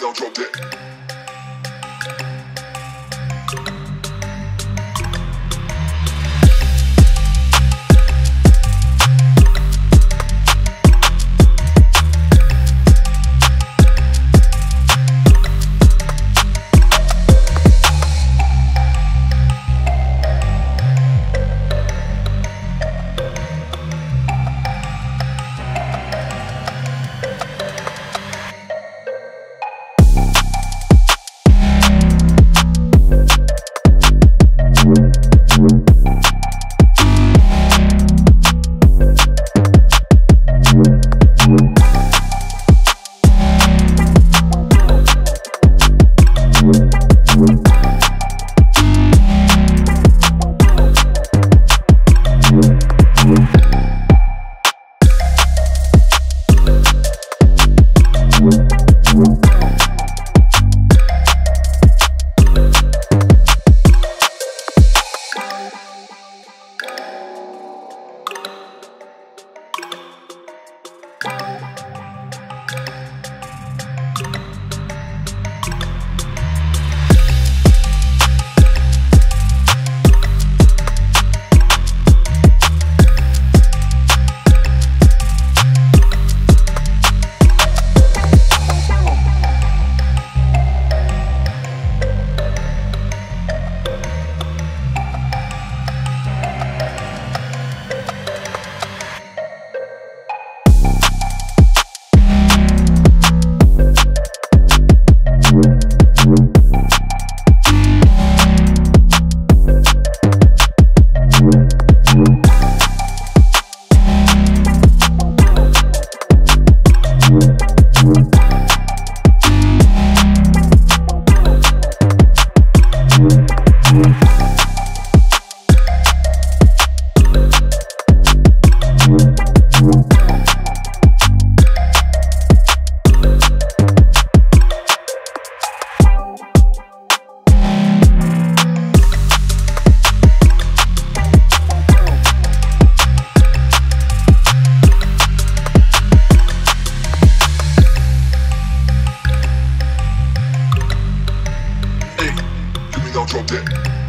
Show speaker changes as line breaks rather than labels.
Don't drop that. Gon' drop that.